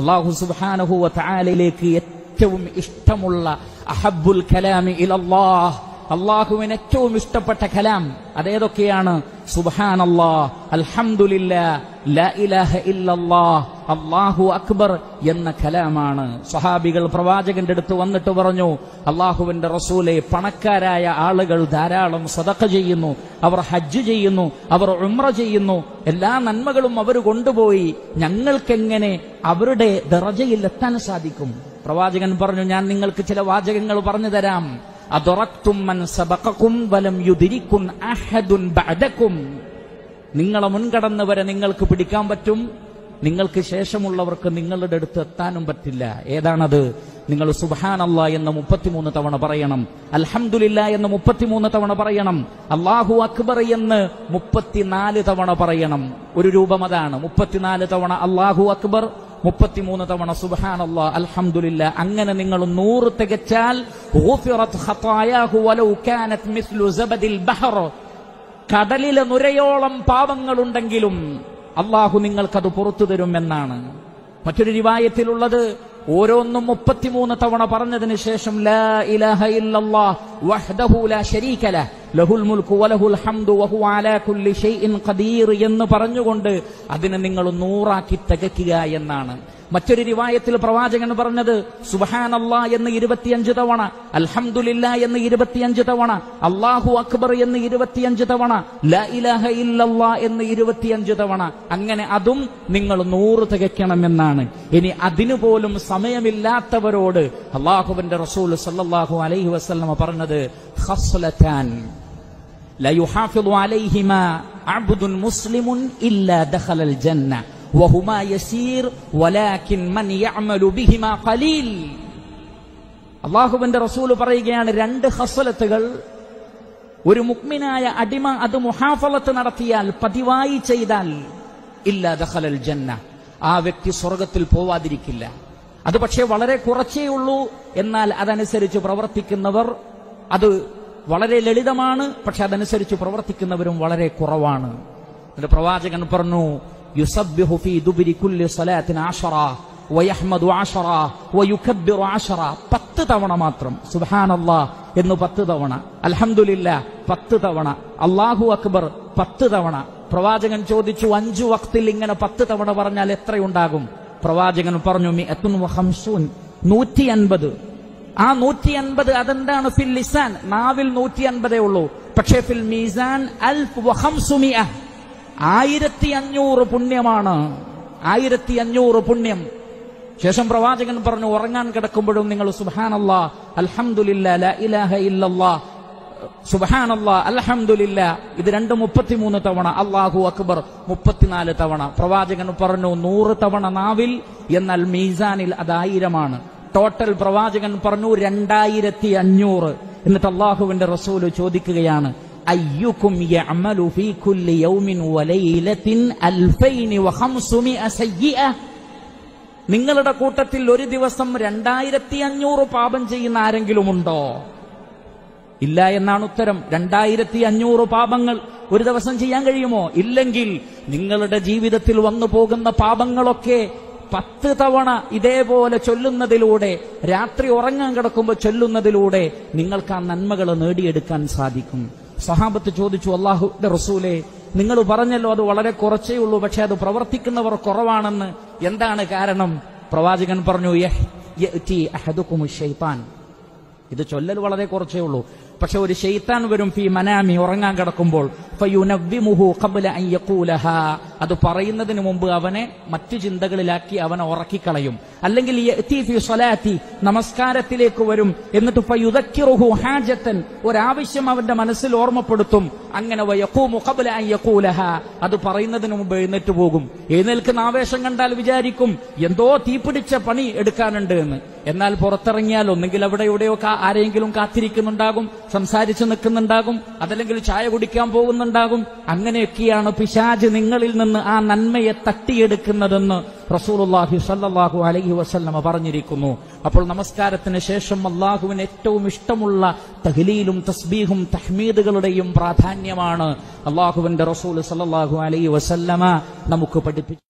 അള്ളാഹു സുബാനഹുവ താലയിലേക്ക് ഏറ്റവും ഇഷ്ടമുള്ള അഹബുൽ കലാമി ഇലല്ലാഹ്. അള്ളാഹുവിന് ഏറ്റവും ഇഷ്ടപ്പെട്ട കലാം അതേതൊക്കെയാണ്? സുബാൻ അൽഹംദുലില്ലാ ലാ ഇലാഹ ഇല്ലല്ലാ അള്ളാഹു അക്ബർ എന്ന കലാമാണ്. സ്വഹാബികൾ പ്രവാചകന്റെ അടുത്ത് വന്നിട്ട് പറഞ്ഞു അള്ളാഹുവിന്റെ റസൂലെ പണക്കാരായ ആളുകൾ ധാരാളം സതക്ക ചെയ്യുന്നു അവർ ഹജ്ജ് ചെയ്യുന്നു അവർ ഉമ്ര ചെയ്യുന്നു. എല്ലാ നന്മകളും അവർ കൊണ്ടുപോയി. ഞങ്ങൾക്കെങ്ങനെ അവരുടെ ദറജയിൽ എത്താൻ സാധിക്കും? പ്രവാചകൻ പറഞ്ഞു ഞാൻ നിങ്ങൾക്ക് ചില വാചകങ്ങൾ പറഞ്ഞു തരാം. അതൊറക്തും വലം യുതിരിക്കും നിങ്ങളെ മുൻകടന്നവരെ നിങ്ങൾക്ക് പിടിക്കാൻ പറ്റും? നിങ്ങൾക്ക് ശേഷമുള്ളവർക്ക് നിങ്ങളുടെ അടുത്ത് എത്താനും പറ്റില്ല. ഏതാണത്? നിങ്ങൾ സുബാനല്ല എന്ന് മുപ്പത്തിമൂന്ന് തവണ പറയണം. അൽഹംദുലില്ല എന്ന് മുപ്പത്തിമൂന്ന് തവണ പറയണം. അള്ളാഹു അക്ബർ എന്ന് മുപ്പത്തിനാല് തവണ പറയണം. ഒരു രൂപം അതാണ്. മുപ്പത്തിനാല് തവണ അള്ളാഹു അക്ബർ മുപ്പത്തിമൂന്ന് തവണ സുബാനല്ലാ അൽഹംദുലില്ല. അങ്ങനെ നിങ്ങൾ നൂറ് തികച്ചാൽ കടലിലെ നുരയോളം പാപങ്ങളുണ്ടെങ്കിലും അള്ളാഹു നിങ്ങൾക്കത് പുറത്തു തരുമെന്നാണ്. മറ്റൊരു റിവായത്തിലുള്ളത് ഓരോന്നും മുപ്പത്തിമൂന്ന് തവണ പറഞ്ഞതിന് ശേഷം ലാ ഇലാഹ ഇല്ലല്ലാഹ് വഹ്ദഹു ലാ ശരീക ലഹുൽ മുൽക്കു വലഹുൽ ഹംദു വഹു അലാ കുല്ലി ഷൈഇൻ ഖദീർ എന്ന് പറഞ്ഞുകൊണ്ട് അതിനെ നിങ്ങൾ നൂറാക്കി തികയ്ക്കുക എന്നാണ്. മറ്റൊരു രിവായത്തിൽ പ്രവാചകൻ പറഞ്ഞത് സുബഹാനല്ലാ എന്ന് ഇരുപത്തിയഞ്ച് തവണ അൽഹംദുലില്ല എന്ന് ഇരുപത്തിയഞ്ച് തവണ അള്ളാഹു അക്ബർ എന്ന് ഇരുപത്തിയഞ്ച് തവണ ല ഇലാഹ ഇല്ലല്ലാ എന്ന് ഇരുപത്തിയഞ്ച് തവണ. അങ്ങനെ അതും നിങ്ങൾ നൂറ് തികയ്ക്കണമെന്നാണ് ഇനി അതിനു പോലും സമയമില്ലാത്തവരോട് അള്ളാഹുവിന്റെ റസൂൽ സല്ലാഹു അലൈഹി വസ്ലമ പറഞ്ഞത് ഖസ്ലത്താൻ لا يحافظ عليهما عبد مسلم إلا دخل الجنة وهما يسير ولكن من يعمل بهما قليل അള്ളാഹുവിന്റെ റസൂല് പറയുകയാണ് രണ്ട് ഹസലത്തുകൾ ഒരു മുക്മിനായ അടിമ അത് മുഹാഫലത്ത് നടത്തിയാൽ പതിവായി ചെയ്താൽ ഇല്ല ദഖലൽ ജന്ന ആ വ്യക്തി സ്വർഗത്തിൽ പോവാതിരിക്കില്ല അത് പക്ഷേ വളരെ കുറച്ചേ ഉള്ളൂ എന്നാൽ അതനുസരിച്ച് പ്രവർത്തിക്കുന്നവർ അത് വളരെ ലളിതമാണ് പക്ഷെ അതനുസരിച്ച് പ്രവർത്തിക്കുന്നവരും വളരെ കുറവാണ്. എന്നിട്ട് പ്രവാചകൻ പറഞ്ഞു യുസബ്ബിഹു ഫീ ദുബിരി കുല്ലി സ്വലാത്തിൻ ആശറ വയഹ്മദു ആശറ വയുക്കബ്ബിറു ആശറ പത്ത് തവണ മാത്രം. സുബ്ഹാനല്ലാഹ് എന്ന് പത്ത് തവണ. അൽഹംദുലില്ല പത്ത് തവണ. അല്ലാഹു അക്ബർ പത്ത് തവണ. പ്രവാചകൻ ചോദിച്ചു അഞ്ചു വക്തിൽ ഇങ്ങനെ പത്ത് തവണ പറഞ്ഞാൽ എത്രയുണ്ടാകും? പ്രവാചകൻ പറഞ്ഞു മിഅത്തുൻ വഖംസൂൻ നൂറ്റി അൻപത് ആ നൂറ്റി അൻപത് അതെന്താണ്? ഫിൽ ലിസാൻ. നാവിൽ നൂറ്റി അൻപതേ ഉള്ളൂ. പക്ഷേ ഫിൽ മീസാൻ അൽഫ് വഹംസുമിയ ആയിരത്തി അഞ്ഞൂറ് പുണ്യമാണ്. ആയിരത്തി അഞ്ഞൂറ് പുണ്യം. ശേഷം പ്രവാചകൻ പറഞ്ഞു ഉറങ്ങാൻ കിടക്കുമ്പോഴും നിങ്ങൾ സുബാനല്ലാ അൽഹംദുലില്ലാ ലാ ഇലാഹ ഇല്ലല്ലാ സുബഹാനല്ലാ അൽഹംദുലില്ല. ഇത് രണ്ട് മുപ്പത്തിമൂന്ന് തവണ. അള്ളാഹു അക്ബർ മുപ്പത്തിനാല് തവണ. പ്രവാചകൻ പറഞ്ഞു നൂറ് തവണ നാവിൽ എന്നാൽ മീസാനിൽ അത് ആയിരമാണ്. ടോട്ടൽ പ്രവാചകൻ പറഞ്ഞു രണ്ടായിരത്തി അഞ്ഞൂറ് എന്നിട്ട് അള്ളാഹുവിന്റെ റസൂൽ ചോദിക്കുകയാണ് അയ്യുക്കും നിങ്ങളുടെ കൂട്ടത്തിൽ ഒരു ദിവസം രണ്ടായിരത്തി അഞ്ഞൂറ് പാപം ചെയ്യുന്ന ആരെങ്കിലും ഉണ്ടോ? ഇല്ല എന്നാണ് ഉത്തരം. രണ്ടായിരത്തി അഞ്ഞൂറ് പാപങ്ങൾ ഒരു ദിവസം ചെയ്യാൻ കഴിയുമോ? ഇല്ലെങ്കിൽ നിങ്ങളുടെ ജീവിതത്തിൽ വന്നു പോകുന്ന പാപങ്ങളൊക്കെ പത്ത് തവണ ഇതേപോലെ ചൊല്ലുന്നതിലൂടെ രാത്രി ഉറങ്ങാൻ കിടക്കുമ്പോൾ ചൊല്ലുന്നതിലൂടെ നിങ്ങൾക്ക് ആ നന്മകൾ നേടിയെടുക്കാൻ സാധിക്കും. സഹാബത്ത് ചോദിച്ചു അള്ളാഹുന്റെ റസൂലെ നിങ്ങൾ പറഞ്ഞല്ലോ അത് വളരെ കുറച്ചേ ഉള്ളൂ പക്ഷെ അത് പ്രവർത്തിക്കുന്നവർ കുറവാണെന്ന്. എന്താണ് കാരണം? പ്രവാചകൻ പറഞ്ഞു "യഹ് യഅ്തി അഹദുക്കുമു ശൈത്താൻ. ഇത് ചൊല്ലൽ വളരെ കുറച്ചേ ഉള്ളൂ. പക്ഷെ ഒരു ഷെയ്ത്താൻ വരും ഫി മനാമി ഉറങ്ങാൻ കിടക്കുമ്പോൾ. അത് പറയുന്നതിന് മുമ്പ് അവനെ മറ്റു ചിന്തകളിലാക്കി അവനെ ഉറക്കിക്കളയും. അല്ലെങ്കിൽ നമസ്കാരത്തിലേക്ക് വരും. എന്നിട്ട് ഫയുദക്കിറുഹു ഹാജത്തൻ ഒരാവശ്യം അവന്റെ മനസ്സിൽ ഓർമ്മപ്പെടുത്തും. അങ്ങനെ അത് പറയുന്നതിന് മുമ്പ് എഴുന്നേറ്റ് പോകും. എഴുന്നേൽക്കുന്ന ആവേശം കണ്ടാൽ വിചാരിക്കും എന്തോ തീപിടിച്ച പണി എടുക്കാനുണ്ട് എന്ന്. എന്നാൽ പുറത്തിറങ്ങിയാൽ ഒന്നെങ്കിൽ അവിടെ എവിടെയോ ആരെങ്കിലും കാത്തിരിക്കുന്നുണ്ടാകും സംസാരിച്ചു നിൽക്കുന്നുണ്ടാകും അതല്ലെങ്കിൽ ചായ കുടിക്കാൻ പോകുന്നുണ്ടാകും. അങ്ങനെയൊക്കെയാണ് പിശാജ് നിങ്ങളിൽ നിന്ന് ആ നന്മയെ തട്ടിയെടുക്കുന്നതെന്ന് റസൂലുള്ളാഹി സല്ലാഹു അലഹി വസല്ലമ പറഞ്ഞിരിക്കുന്നു. അപ്പോൾ നമസ്കാരത്തിന് ശേഷം അള്ളാഹുവിന് ഏറ്റവും ഇഷ്ടമുള്ള തഹ്ലീലും തസ്ബീഹും തഹ്മീദുകളുടെയും പ്രാധാന്യമാണ് അള്ളാഹുവിന്റെ റസൂൽ സല്ലാഹു അലൈഹി വസല്ലമ നമുക്ക് പഠിപ്പിച്ചു